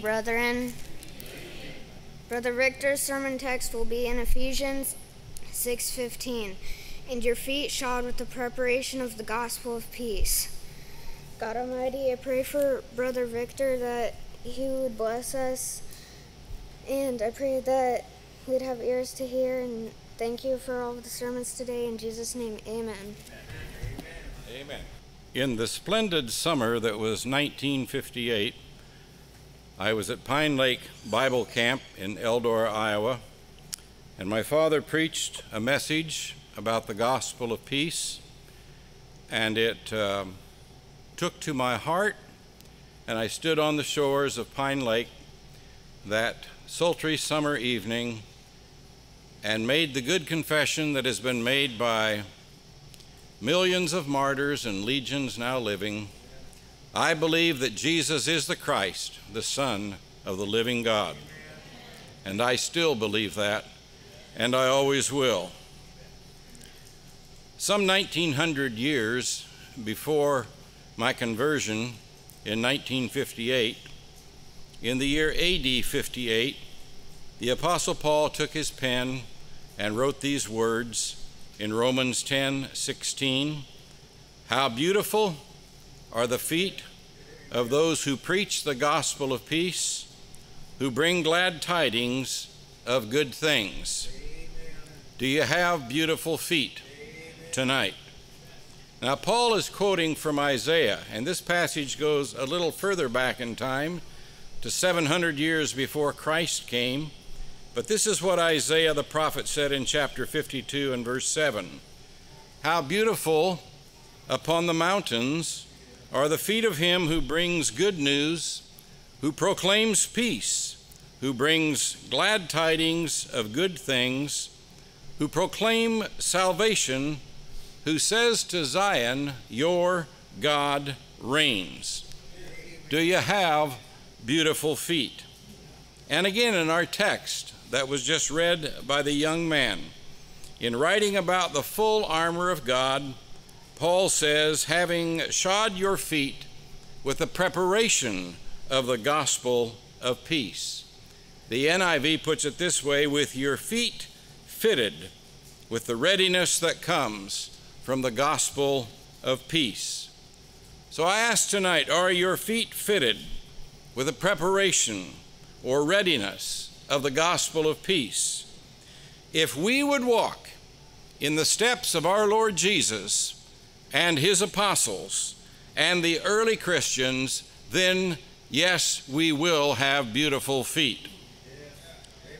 Brethren, Brother Victor's sermon text will be in Ephesians 6:15, and your feet shod with the preparation of the gospel of peace. God Almighty, I pray for Brother Victor that he would bless us, and I pray that we'd have ears to hear. And thank you for all of the sermons today. In Jesus' name, Amen. Amen. In the splendid summer that was 1958, I was at Pine Lake Bible Camp in Eldora, Iowa, and my father preached a message about the gospel of peace, and it um, took to my heart, and I stood on the shores of Pine Lake that sultry summer evening and made the good confession that has been made by millions of martyrs and legions now living I believe that Jesus is the Christ, the Son of the living God. And I still believe that, and I always will. Some 1900 years before my conversion in 1958, in the year AD 58, the Apostle Paul took his pen and wrote these words in Romans 10 16. How beautiful are the feet of those who preach the gospel of peace, who bring glad tidings of good things. Do you have beautiful feet tonight? Now, Paul is quoting from Isaiah, and this passage goes a little further back in time to 700 years before Christ came. But this is what Isaiah the prophet said in chapter 52 and verse 7 How beautiful upon the mountains are the feet of him who brings good news, who proclaims peace, who brings glad tidings of good things, who proclaim salvation, who says to Zion, Your God reigns. Do you have beautiful feet? And again, in our text that was just read by the young man, in writing about the full armor of God, Paul says, having shod your feet with the preparation of the gospel of peace. The NIV puts it this way with your feet fitted with the readiness that comes from the gospel of peace. So I ask tonight are your feet fitted with the preparation or readiness of the gospel of peace? If we would walk in the steps of our Lord Jesus, and his apostles and the early Christians, then yes, we will have beautiful feet.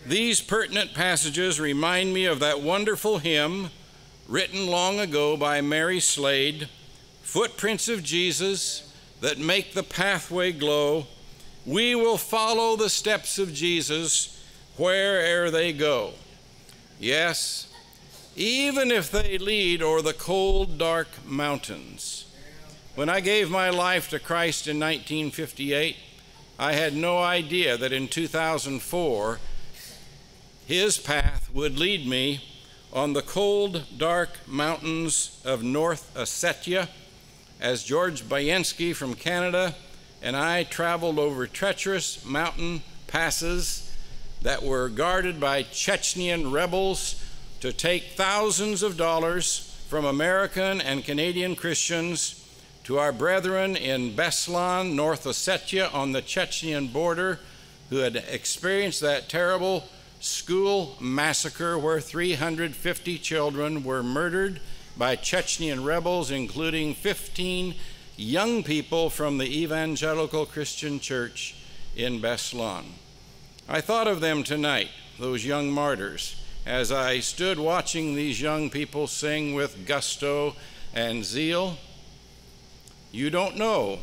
These pertinent passages remind me of that wonderful hymn written long ago by Mary Slade Footprints of Jesus that make the pathway glow. We will follow the steps of Jesus where'er they go. Yes, even if they lead o'er the cold, dark mountains. When I gave my life to Christ in 1958, I had no idea that in 2004, His path would lead me on the cold, dark mountains of North Ossetia as George Bayenski from Canada and I traveled over treacherous mountain passes that were guarded by Chechnyan rebels to take thousands of dollars from American and Canadian Christians to our brethren in Beslan, North Ossetia, on the Chechnyan border, who had experienced that terrible school massacre where 350 children were murdered by Chechnyan rebels, including 15 young people from the Evangelical Christian Church in Beslan. I thought of them tonight, those young martyrs as I stood watching these young people sing with gusto and zeal. You don't know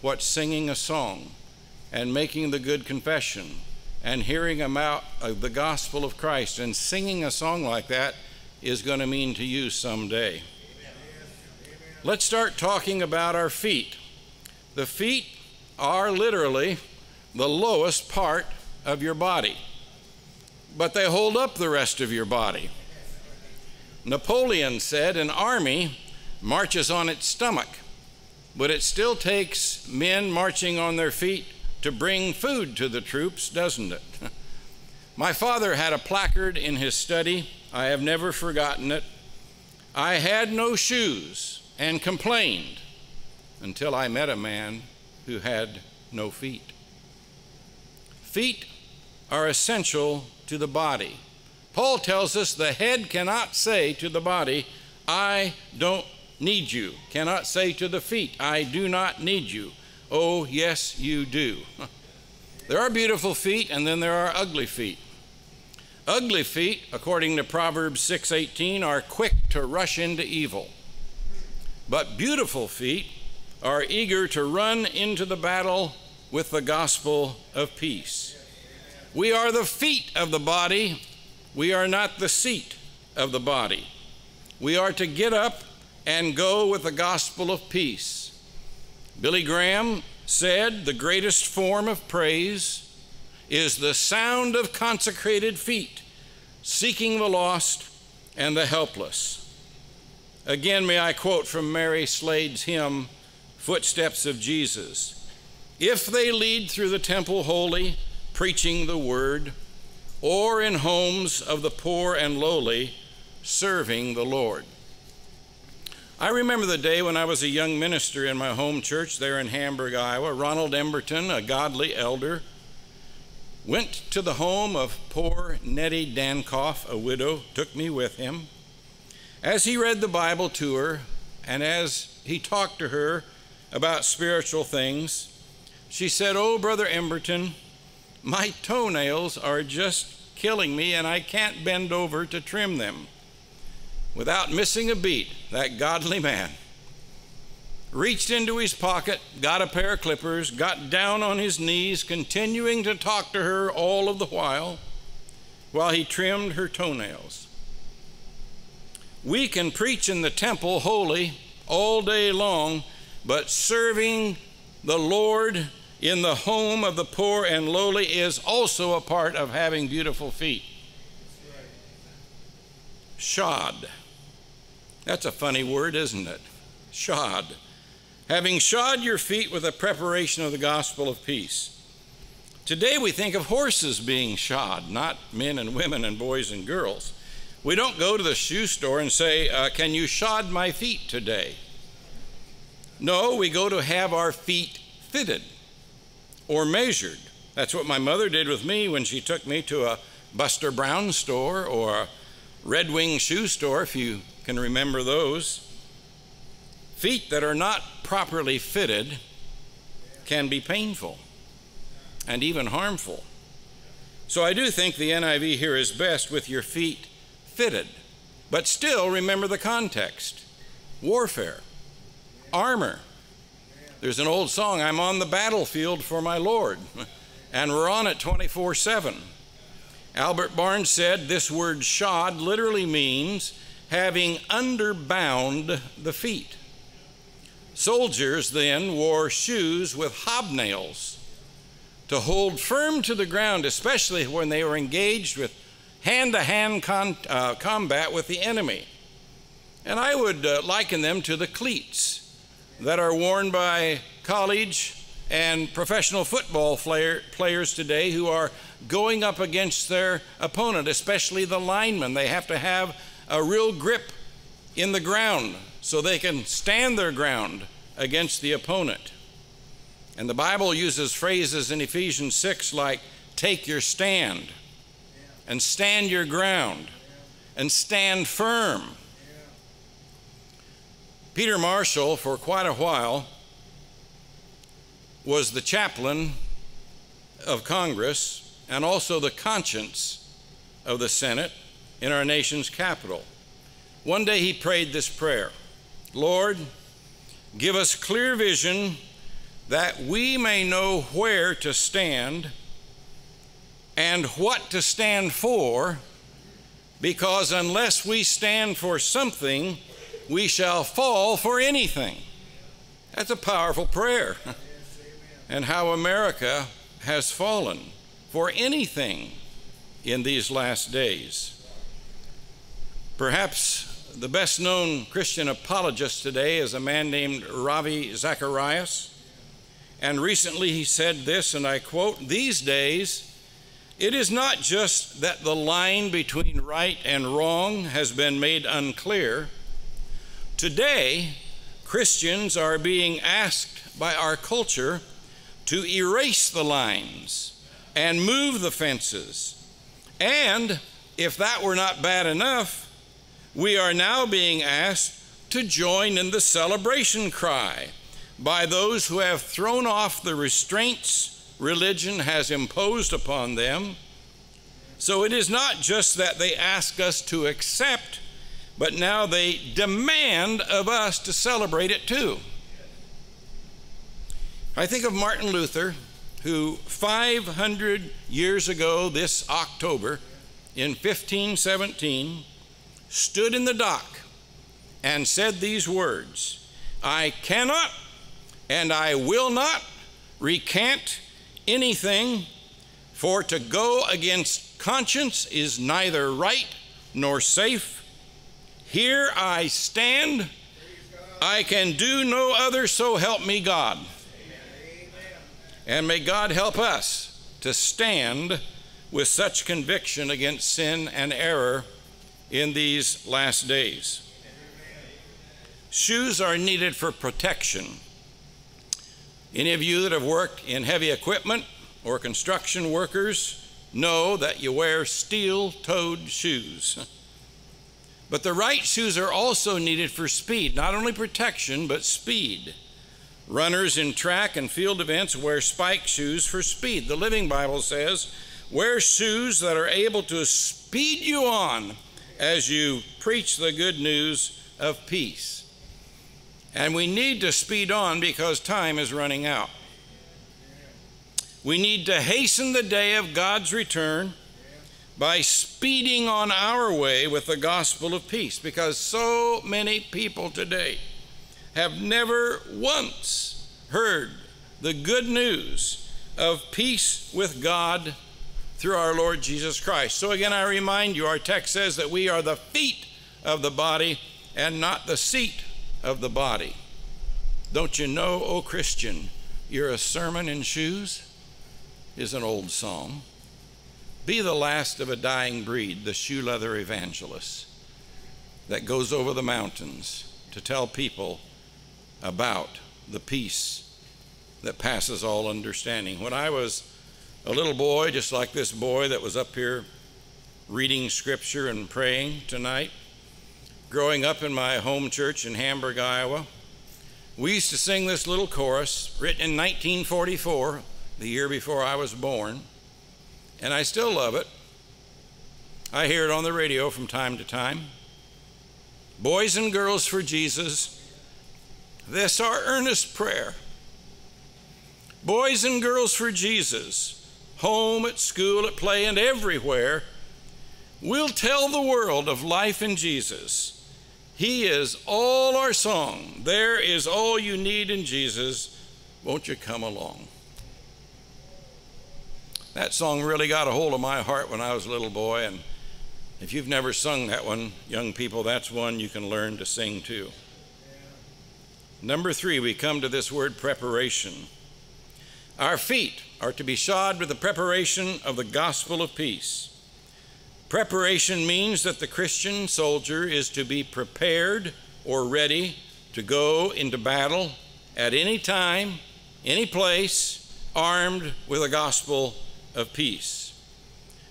what singing a song and making the good confession and hearing about uh, the gospel of Christ and singing a song like that is going to mean to you someday. Let's start talking about our feet. The feet are literally the lowest part of your body but they hold up the rest of your body. Napoleon said an army marches on its stomach, but it still takes men marching on their feet to bring food to the troops, doesn't it? My father had a placard in his study. I have never forgotten it. I had no shoes and complained until I met a man who had no feet. Feet are essential to the body. Paul tells us the head cannot say to the body, I don't need you, cannot say to the feet, I do not need you. Oh, yes, you do. There are beautiful feet and then there are ugly feet. Ugly feet, according to Proverbs 6:18, are quick to rush into evil. But beautiful feet are eager to run into the battle with the gospel of peace. We are the feet of the body, we are not the seat of the body. We are to get up and go with the gospel of peace. Billy Graham said the greatest form of praise is the sound of consecrated feet seeking the lost and the helpless. Again, may I quote from Mary Slade's hymn, Footsteps of Jesus. If they lead through the temple holy, preaching the word, or in homes of the poor and lowly, serving the Lord. I remember the day when I was a young minister in my home church there in Hamburg, Iowa. Ronald Emberton, a godly elder, went to the home of poor Nettie Dankoff, a widow, took me with him. As he read the Bible to her and as he talked to her about spiritual things, she said, Oh, Brother Emberton, my toenails are just killing me and I can't bend over to trim them without missing a beat, that godly man reached into his pocket, got a pair of clippers, got down on his knees, continuing to talk to her all of the while, while he trimmed her toenails. We can preach in the temple holy all day long, but serving the Lord in the home of the poor and lowly is also a part of having beautiful feet. Shod. That's a funny word, isn't it? Shod. Having shod your feet with the preparation of the gospel of peace. Today we think of horses being shod, not men and women and boys and girls. We don't go to the shoe store and say, uh, Can you shod my feet today? No, we go to have our feet fitted or measured. That's what my mother did with me when she took me to a Buster Brown store or a Red Wing shoe store, if you can remember those. Feet that are not properly fitted can be painful and even harmful. So I do think the NIV here is best with your feet fitted. But still remember the context warfare, armor. There's an old song, I'm on the battlefield for my Lord, and we're on it 24 7. Albert Barnes said this word shod literally means having underbound the feet. Soldiers then wore shoes with hobnails to hold firm to the ground, especially when they were engaged with hand to hand combat with the enemy. And I would uh, liken them to the cleats that are worn by college and professional football player, players today who are going up against their opponent, especially the linemen. They have to have a real grip in the ground so they can stand their ground against the opponent. And the Bible uses phrases in Ephesians 6 like take your stand and stand your ground and stand firm. Peter Marshall, for quite a while, was the chaplain of Congress and also the conscience of the Senate in our nation's capital. One day he prayed this prayer Lord, give us clear vision that we may know where to stand and what to stand for, because unless we stand for something, we shall fall for anything. That's a powerful prayer. and how America has fallen for anything in these last days. Perhaps the best known Christian apologist today is a man named Ravi Zacharias. And recently he said this, and I quote These days, it is not just that the line between right and wrong has been made unclear. Today, Christians are being asked by our culture to erase the lines and move the fences. And if that were not bad enough, we are now being asked to join in the celebration cry by those who have thrown off the restraints religion has imposed upon them. So it is not just that they ask us to accept, but now they demand of us to celebrate it too. I think of Martin Luther, who 500 years ago this October in 1517 stood in the dock and said these words I cannot and I will not recant anything, for to go against conscience is neither right nor safe. Here I stand. I can do no other, so help me God. And may God help us to stand with such conviction against sin and error in these last days. Shoes are needed for protection. Any of you that have worked in heavy equipment or construction workers know that you wear steel toed shoes. But the right shoes are also needed for speed, not only protection, but speed. Runners in track and field events wear spike shoes for speed. The Living Bible says, wear shoes that are able to speed you on as you preach the good news of peace. And we need to speed on because time is running out. We need to hasten the day of God's return by speeding on our way with the gospel of peace because so many people today have never once heard the good news of peace with God through our Lord Jesus Christ. So again, I remind you, our text says that we are the feet of the body and not the seat of the body. Don't you know, O Christian, you're a sermon in shoes? Is an old song. Be the last of a dying breed, the shoe leather evangelist that goes over the mountains to tell people about the peace that passes all understanding. When I was a little boy, just like this boy that was up here reading scripture and praying tonight, growing up in my home church in Hamburg, Iowa, we used to sing this little chorus written in 1944, the year before I was born, and I still love it. I hear it on the radio from time to time. Boys and girls for Jesus, this our earnest prayer. Boys and girls for Jesus, home, at school, at play, and everywhere, we'll tell the world of life in Jesus he is all our song. There is all you need in Jesus. Won't you come along? That song really got a hold of my heart when I was a little boy, and if you've never sung that one, young people, that's one you can learn to sing too. Number three, we come to this word preparation. Our feet are to be shod with the preparation of the gospel of peace. Preparation means that the Christian soldier is to be prepared or ready to go into battle at any time, any place, armed with the gospel of peace.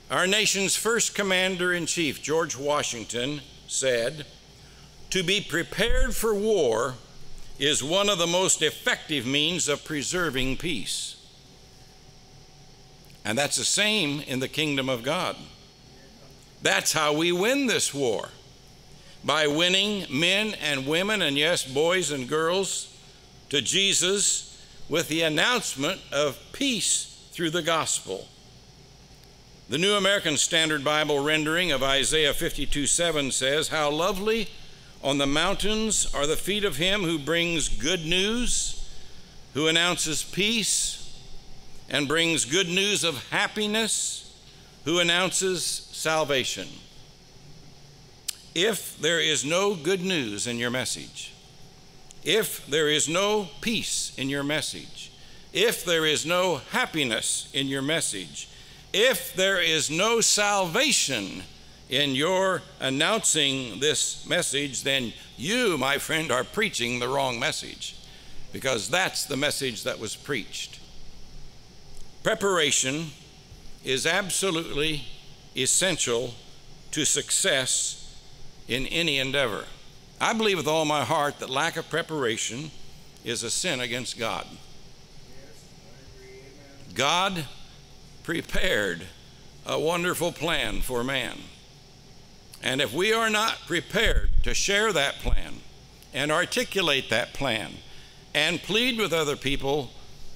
Our nation's first commander in chief, George Washington, said, To be prepared for war is one of the most effective means of preserving peace. And that's the same in the kingdom of God. That's how we win this war by winning men and women, and yes, boys and girls, to Jesus with the announcement of peace through the gospel. The New American Standard Bible rendering of Isaiah 52 7 says, How lovely on the mountains are the feet of him who brings good news, who announces peace, and brings good news of happiness, who announces salvation. If there is no good news in your message, if there is no peace in your message, if there is no happiness in your message, if there is no salvation in your announcing this message, then you, my friend, are preaching the wrong message because that's the message that was preached. Preparation is absolutely essential to success in any endeavor. I believe with all my heart that lack of preparation is a sin against God. God prepared a wonderful plan for man. And if we are not prepared to share that plan and articulate that plan and plead with other people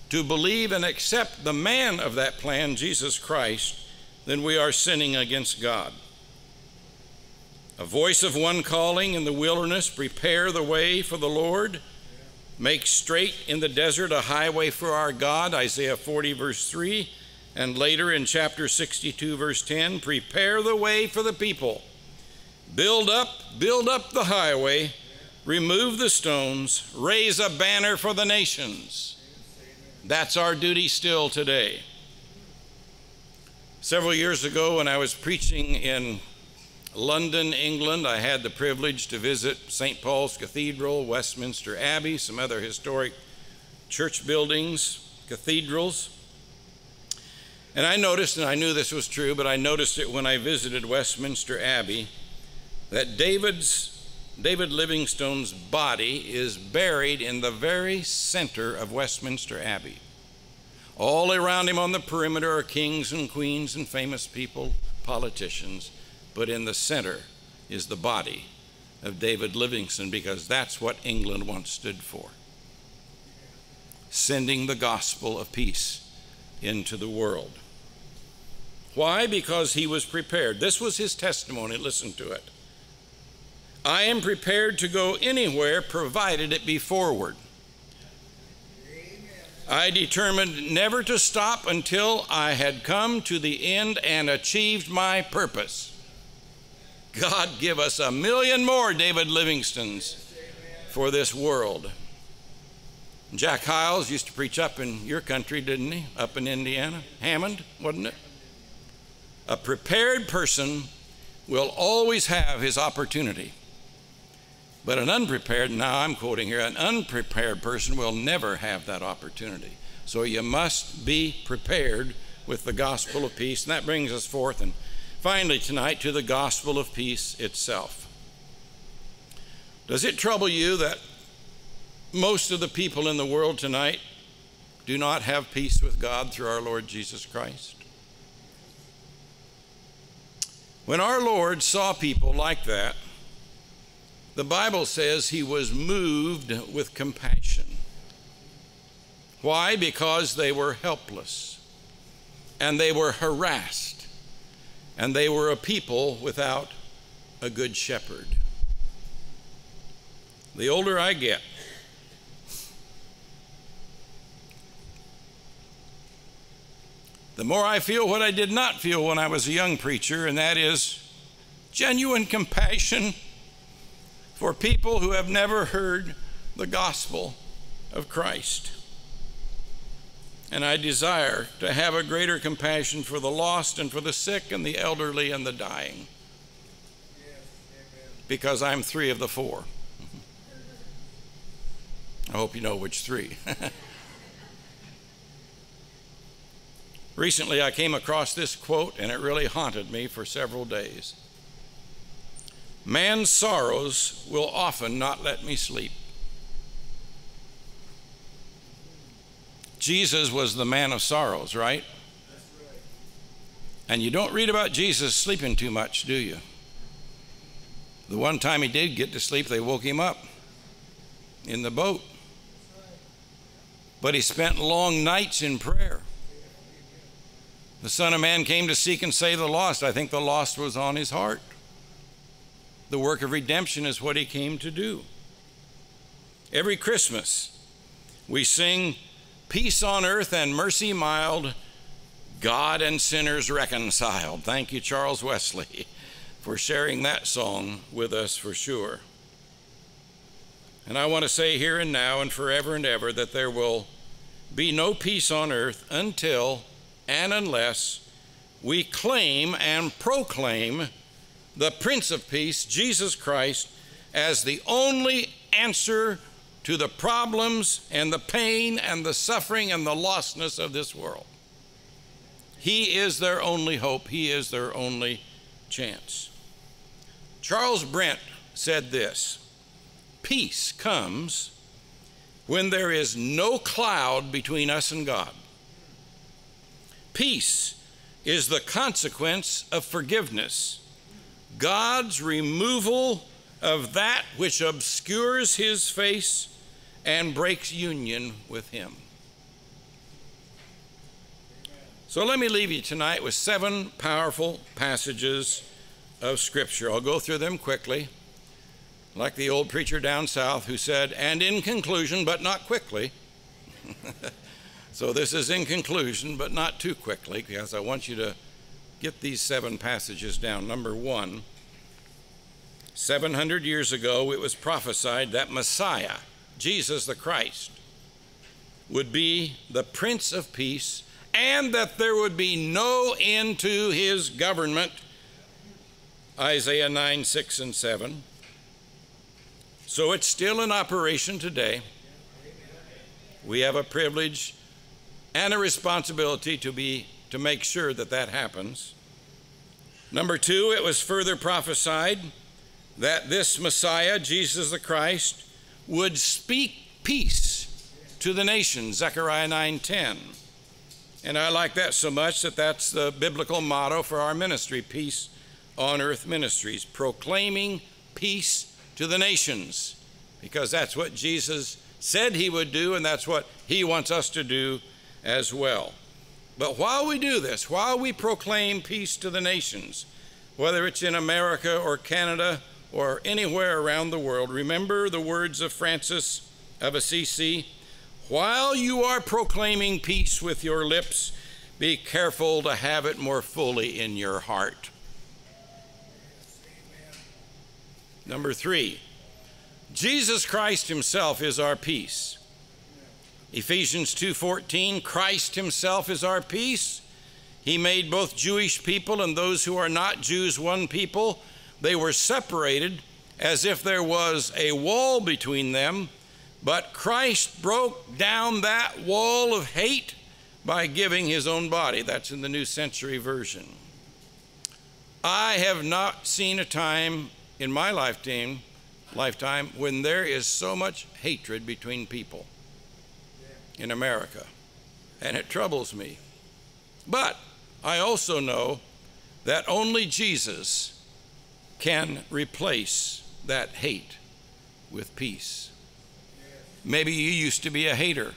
to believe and accept the man of that plan, Jesus Christ, then we are sinning against God. A voice of one calling in the wilderness, prepare the way for the Lord. Make straight in the desert a highway for our God, Isaiah 40, verse 3. And later in chapter 62, verse 10, prepare the way for the people. Build up, build up the highway, remove the stones, raise a banner for the nations. That's our duty still today. Several years ago, when I was preaching in London, England, I had the privilege to visit St. Paul's Cathedral, Westminster Abbey, some other historic church buildings, cathedrals. And I noticed, and I knew this was true, but I noticed it when I visited Westminster Abbey that David's David Livingstone's body is buried in the very center of Westminster Abbey. All around him on the perimeter are kings and queens and famous people, politicians, but in the center is the body of David Livingstone because that's what England once stood for. Sending the gospel of peace into the world. Why? Because he was prepared. This was his testimony. Listen to it. I am prepared to go anywhere provided it be forward. I determined never to stop until I had come to the end and achieved my purpose. God give us a million more David Livingstones for this world. Jack Hyles used to preach up in your country, didn't he? Up in Indiana. Hammond, wasn't it? A prepared person will always have his opportunity. But an unprepared, now I'm quoting here, an unprepared person will never have that opportunity. So you must be prepared with the gospel of peace. And that brings us forth and finally tonight to the gospel of peace itself. Does it trouble you that most of the people in the world tonight do not have peace with God through our Lord Jesus Christ? When our Lord saw people like that, the Bible says he was moved with compassion. Why? Because they were helpless and they were harassed and they were a people without a good shepherd. The older I get, the more I feel what I did not feel when I was a young preacher, and that is genuine compassion for people who have never heard the gospel of Christ. And I desire to have a greater compassion for the lost and for the sick and the elderly and the dying. Because I'm three of the four. I hope you know which three. Recently, I came across this quote, and it really haunted me for several days. Man's sorrows will often not let me sleep. Jesus was the man of sorrows, right? And you don't read about Jesus sleeping too much, do you? The one time he did get to sleep, they woke him up in the boat. But he spent long nights in prayer. The Son of Man came to seek and save the lost. I think the lost was on his heart. The work of redemption is what he came to do. Every Christmas, we sing Peace on earth and mercy mild, God and sinners reconciled. Thank you, Charles Wesley, for sharing that song with us for sure. And I want to say here and now and forever and ever that there will be no peace on earth until and unless we claim and proclaim the Prince of Peace, Jesus Christ, as the only answer to the problems and the pain and the suffering and the lostness of this world. He is their only hope, He is their only chance. Charles Brent said this Peace comes when there is no cloud between us and God. Peace is the consequence of forgiveness, God's removal of that which obscures his face and breaks union with him. So let me leave you tonight with seven powerful passages of Scripture. I'll go through them quickly, like the old preacher down south who said, and in conclusion, but not quickly. so this is in conclusion, but not too quickly, because I want you to get these seven passages down. Number one, 700 years ago, it was prophesied that Messiah, Jesus the Christ, would be the Prince of Peace and that there would be no end to his government. Isaiah 9, 6, and 7. So it's still in operation today. We have a privilege and a responsibility to be to make sure that that happens. Number 2, it was further prophesied that this Messiah, Jesus the Christ, would speak peace to the nations, Zechariah 9:10. And I like that so much that that's the biblical motto for our ministry, Peace on Earth Ministries, proclaiming peace to the nations, because that's what Jesus said he would do, and that's what he wants us to do as well. But while we do this, while we proclaim peace to the nations, whether it's in America or Canada or anywhere around the world, remember the words of Francis of Assisi while you are proclaiming peace with your lips, be careful to have it more fully in your heart. Number three, Jesus Christ himself is our peace. Ephesians 2:14 Christ himself is our peace. He made both Jewish people and those who are not Jews one people they were separated as if there was a wall between them, but Christ broke down that wall of hate by giving his own body. That's in the New Century Version. I have not seen a time in my lifetime, lifetime when there is so much hatred between people in America, and it troubles me. But I also know that only Jesus can replace that hate with peace. Maybe you used to be a hater,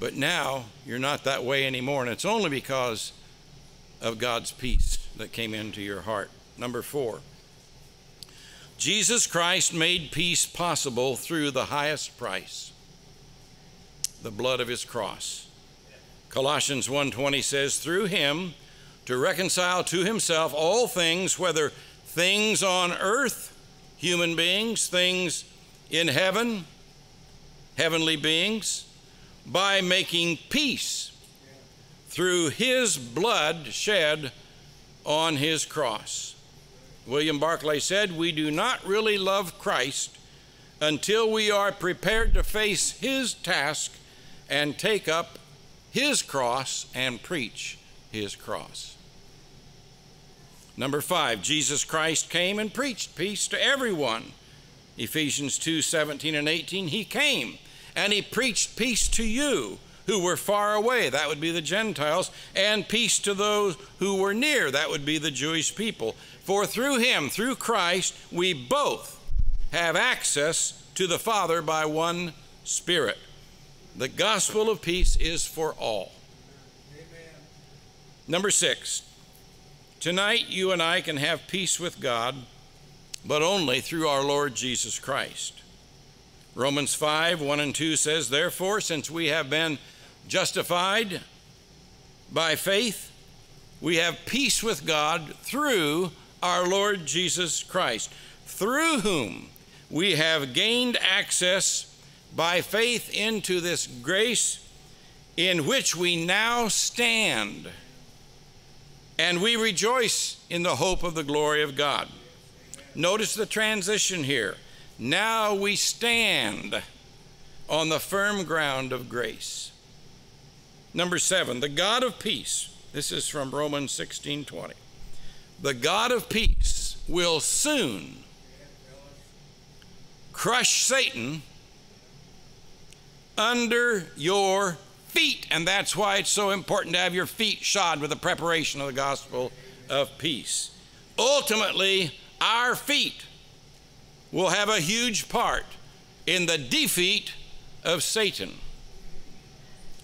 but now you're not that way anymore, and it's only because of God's peace that came into your heart. Number four, Jesus Christ made peace possible through the highest price, the blood of his cross. Colossians 1:20 says, "Through him to reconcile to himself all things, whether things on earth, human beings, things in heaven, heavenly beings, by making peace through his blood shed on his cross. William Barclay said, We do not really love Christ until we are prepared to face his task and take up his cross and preach his cross. Number five, Jesus Christ came and preached peace to everyone. Ephesians 2 17 and 18, he came and he preached peace to you who were far away, that would be the Gentiles, and peace to those who were near, that would be the Jewish people. For through him, through Christ, we both have access to the Father by one Spirit. The gospel of peace is for all. Amen. Number six, Tonight, you and I can have peace with God, but only through our Lord Jesus Christ. Romans 5 1 and 2 says, Therefore, since we have been justified by faith, we have peace with God through our Lord Jesus Christ, through whom we have gained access by faith into this grace in which we now stand, and we rejoice in the hope of the glory of God. Notice the transition here. Now we stand on the firm ground of grace. Number seven, the God of peace. This is from Romans 16 20. The God of peace will soon crush Satan under your feet. And that's why it's so important to have your feet shod with the preparation of the gospel of peace. Ultimately, our feet will have a huge part in the defeat of Satan.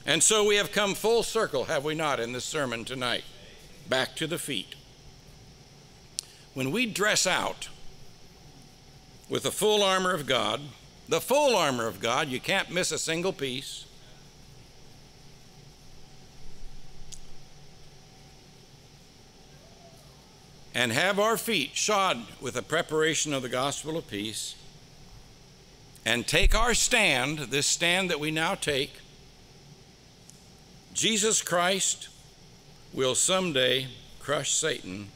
And so we have come full circle, have we not, in this sermon tonight? Back to the feet. When we dress out with the full armor of God, the full armor of God, you can't miss a single piece. And have our feet shod with the preparation of the gospel of peace, and take our stand, this stand that we now take, Jesus Christ will someday crush Satan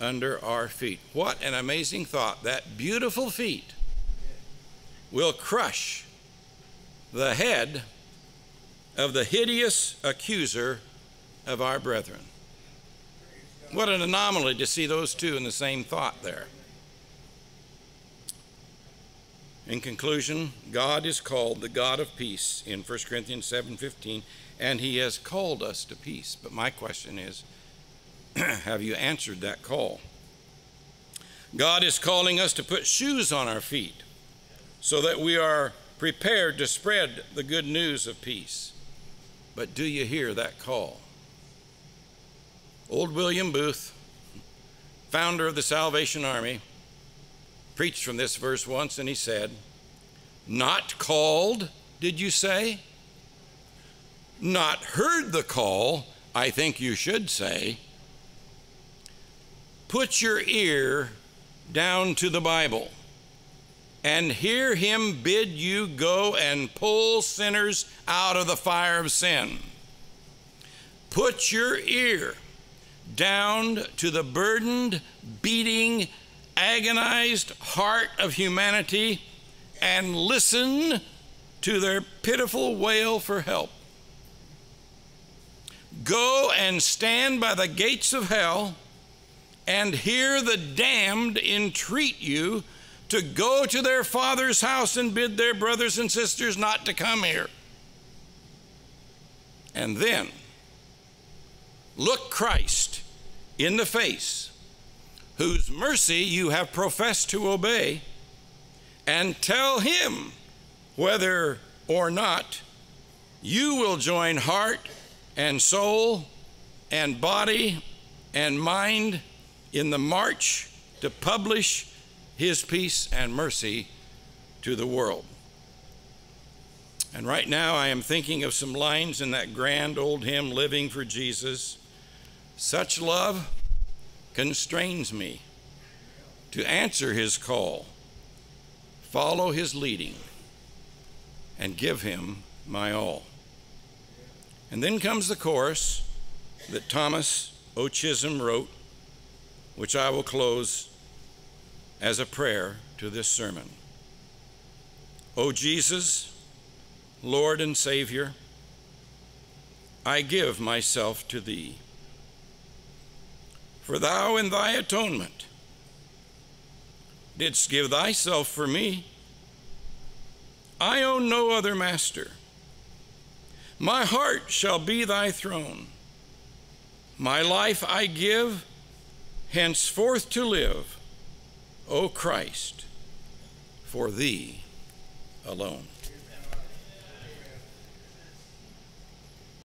under our feet. What an amazing thought. That beautiful feet will crush the head of the hideous accuser of our brethren. What an anomaly to see those two in the same thought there. In conclusion, God is called the God of peace in 1 Corinthians 7:15, and he has called us to peace. But my question is, have you answered that call? God is calling us to put shoes on our feet so that we are prepared to spread the good news of peace. But do you hear that call? Old William Booth, founder of the Salvation Army, preached from this verse once and he said, Not called, did you say? Not heard the call, I think you should say. Put your ear down to the Bible and hear him bid you go and pull sinners out of the fire of sin. Put your ear down to the burdened, beating, agonized heart of humanity and listen to their pitiful wail for help. Go and stand by the gates of hell and hear the damned entreat you to go to their father's house and bid their brothers and sisters not to come here. And then look Christ in the face, whose mercy you have professed to obey, and tell him whether or not you will join heart and soul and body and mind in the march to publish his peace and mercy to the world. And right now, I am thinking of some lines in that grand old hymn, Living for Jesus. Such love constrains me to answer his call, follow his leading, and give him my all. And then comes the chorus that Thomas O. Chisholm wrote, which I will close as a prayer to this sermon. O Jesus, Lord and Savior, I give myself to thee. For thou in thy atonement didst give thyself for me. I own no other master. My heart shall be thy throne. My life I give, henceforth to live, O Christ, for thee alone.